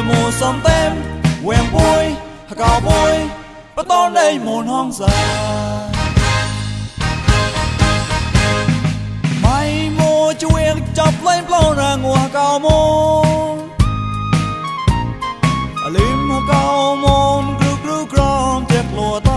ជាមូសំតែមវែងពួយហកោពួយបតនដេញមូនហងសាម៉ៃមូជួយចាប់លែងប្លូនរងហកោមូអលឹមហកោមូគ្រូគ្រូក្រំជាក្លួត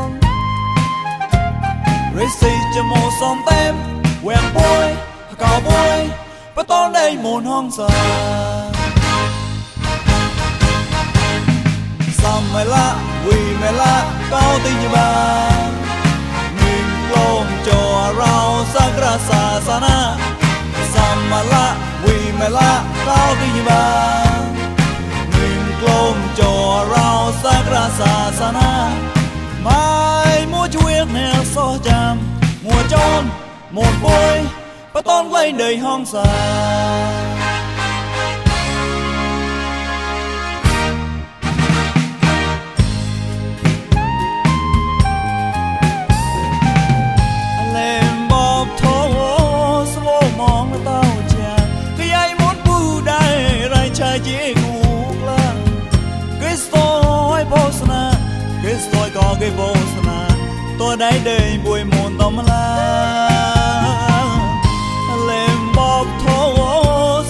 ងរិសិជាមូសំតែមវែងពួយហកោពួយបតនដេញមូនហងសា សំមេឡាវីមេឡាកោទិញបានមីងឡងចោរោសក្រាសាសនាសំមេឡាវីមេឡាកោទិញបានមីងឡងចោរោសក្រាសាសនាម៉ៃមួយជឿអ្នកសោះចាំមួយចំមួយបុយបតនໄວនៃហងសា គេបោសនាតួដៃដេញមួយមុនតំឡាលេមបបធោ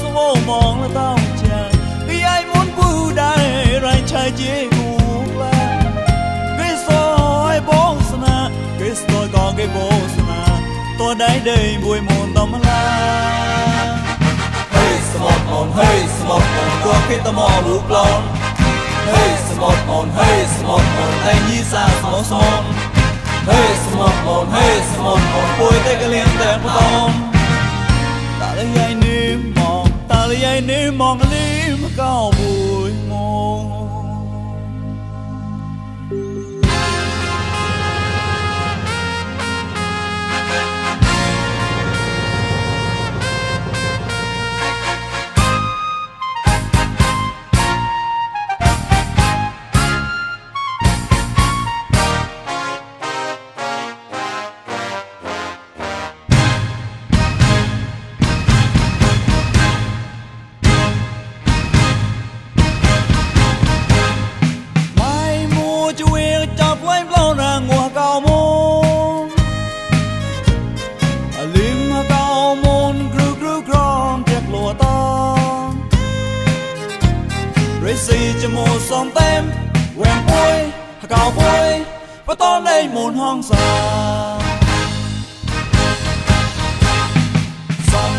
ស្វមងលតោចាពីឯមុនពូដែររៃឆៃជាគូក្លាគេស្ទយបោសនាគេស្ទយក៏គេបោសនាតួដៃដេញមួយមុនតំឡា smart on hey smart on ក៏គេតមករូបឡន hey smart on hey smart on តែញីសាស្មោស្មន hey smart on hey smart on ពួយតែកលៀងតែបតំតាលយាយនេះមកតាលយាយនេះមកលីមកោមួយ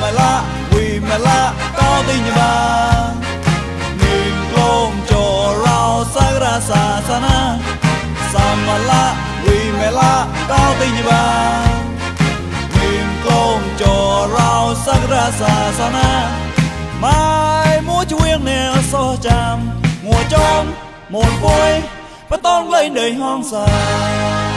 som mẹ la vì mẹ la cao tình như ba mình lom cho rau sagra sa sana samala vì mẹ la cao tình như ba mình lom cho rau sagra sa sana mai múa chuyên nè so chạm mùa trong một vui và tôn lên đời hoang xa lên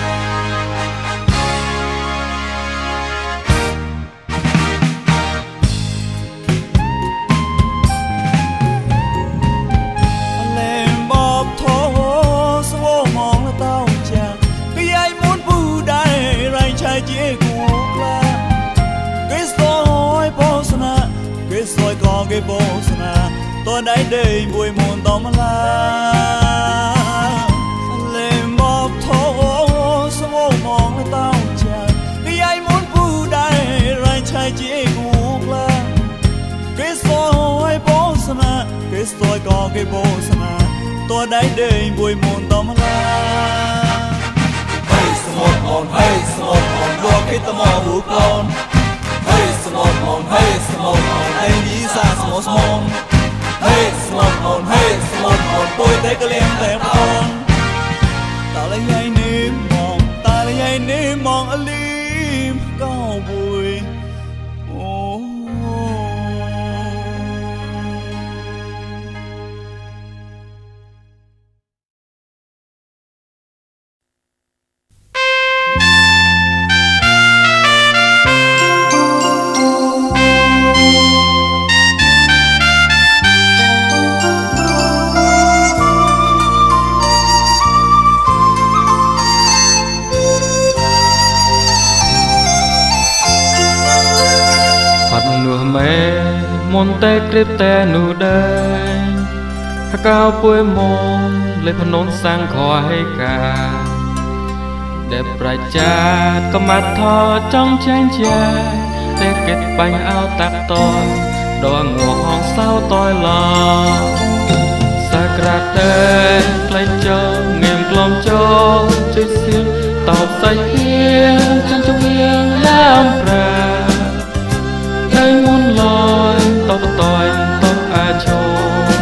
soi có cái bó sana tôi đã đây vui muôn tóm la lên bóp thố số mong là tao chàng cái ai muốn bu đại rai trai chia cuộc la cái soi bó sana cái soi có cái bó sana tôi đã đây vui muôn tóm la Hey, smoke on, hey, smoke on, walk it the more who gone. Hey, smoke on, hey, smoke on, anh đi xa smoke smoke. Hey, smoke on, hey, smoke on, bôi tay cái liềm tay con. Ta lấy ai nếm mong, ta lấy ai nếm mong ở lim សាំងខឲ្យកាតែប្រជាកំមាត់ថចង់ចាញ់ចាតែគិតបាញ់អោតាក់តដល់ងហងសៅតយឡសាក្រាតែក្លែងចោងៀមក្លំចោជិះសៀងតបសៃហៀងចាំជវៀងឡាំប្រា nơi muôn loài tóc tỏi tóc a châu cái cổ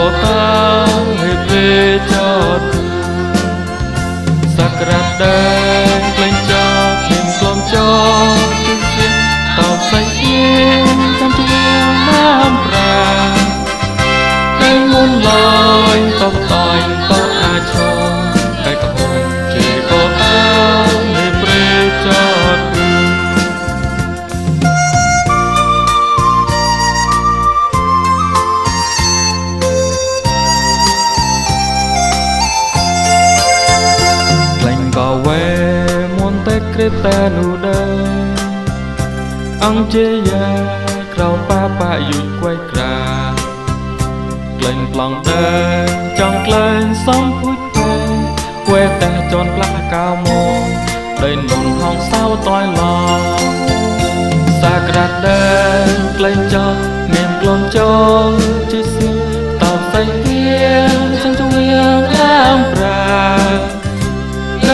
chỉ có ta người về cho sakrat đen lên cho tìm con cho chút xin tàu say yên trong chung yêu nam ra nơi muôn loài tóc tỏi tóc a châu cái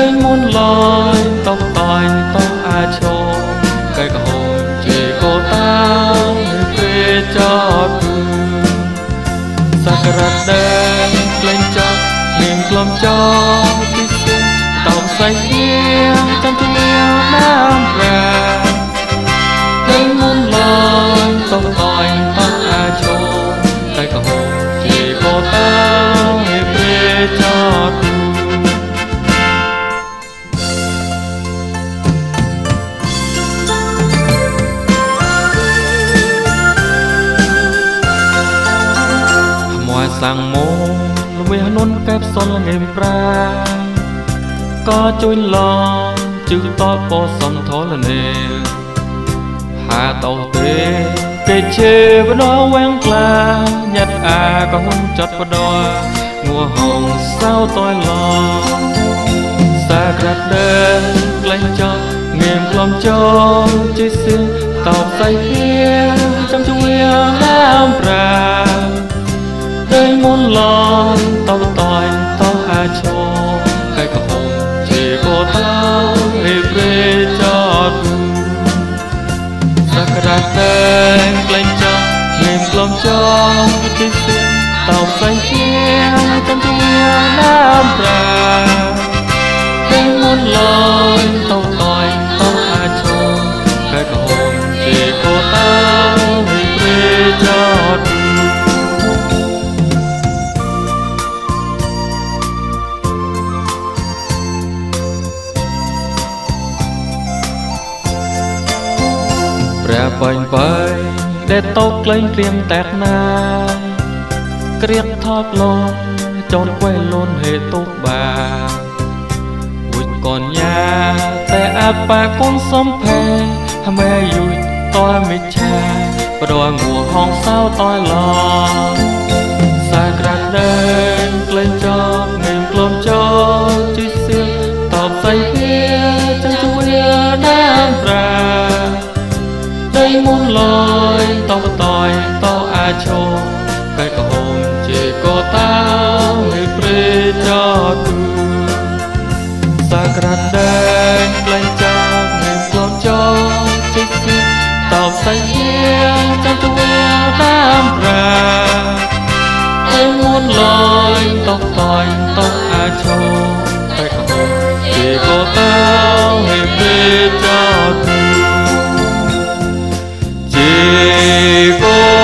lên muôn loài tóc tỏi tóc a châu cây cỏ hồn chỉ cô ta người quê cho từ sakura đen lên cho niềm lom cho tí xin tóc xanh hiên trong chung yêu nam ra lên muôn loài tóc សាំងមងលវិហនុនកែបសនងេមប្រាក៏ជួយឡងជឺតបពោសំថលនេហាតោទេគេជេបដវែងក្លាញាត់អាក៏ហ៊ុនចត់បដងួហងសៅតយឡងសាក្រាត់ដើក្លែងចង់ងៀមក្លំចោជិះសៀងតបសៃហៀចាំជួយឡាមប្រា គេមុនឡងតោតយតោហាឈោហើយកុំជាកោតោឯព្រេចតសក្តាតែងក្លែងចង់មានក្លំចង់ទីសៀងតោផ្សេងជាតំទាណាម ងព្រៀមតែណាក្រៀកថតលងចន់ខ្វែលូនហេតុបាវិចកញ្ញាតែអាបាកូនសំផែហមែយុយតលមិឆាព្រោះងួហងសៅតលឡង ត់សាក្រាត់ដែងក្លែងចោលមានស្លន់ចោលចេះស្ងតោសញ្ញាចាំទៅតាមប្រាអេមួនលយតកតយតកអាចឈោតែក្បោគេក៏តោហេពេលចោលជាក៏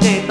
gente